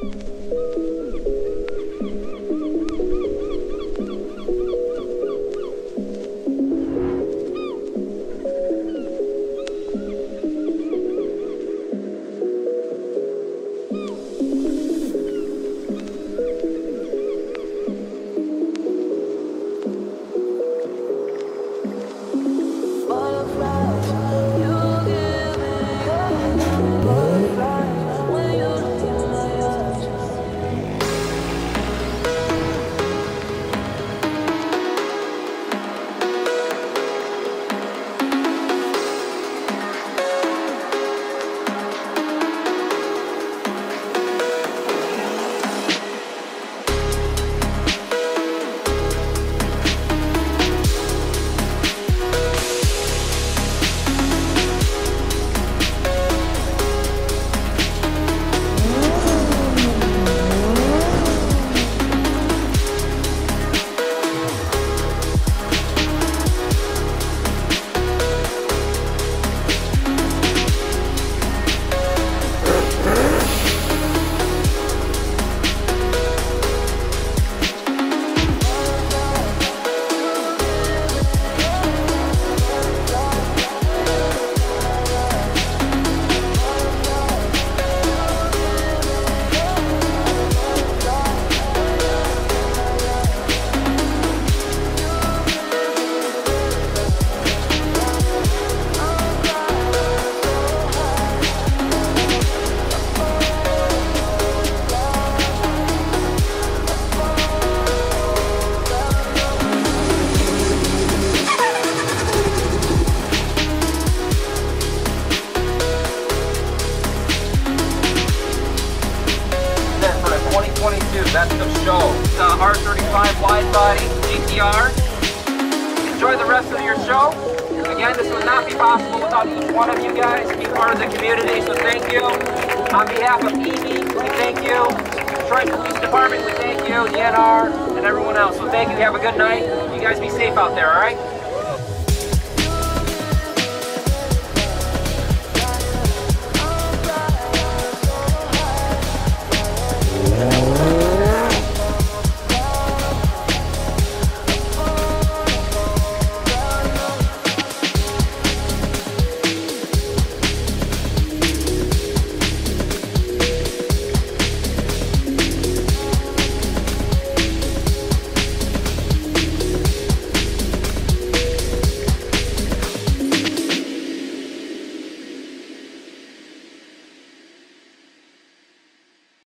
for the 2022 Best of Show. The R35 wide body GTR. Enjoy the rest of your show. Again, this would not be possible without each one of you guys being part of the community, so thank you. On behalf of EV, we thank you. Detroit Police Department, we thank you. DNR, and everyone else. So thank you. Have a good night. You guys be safe out there, all right?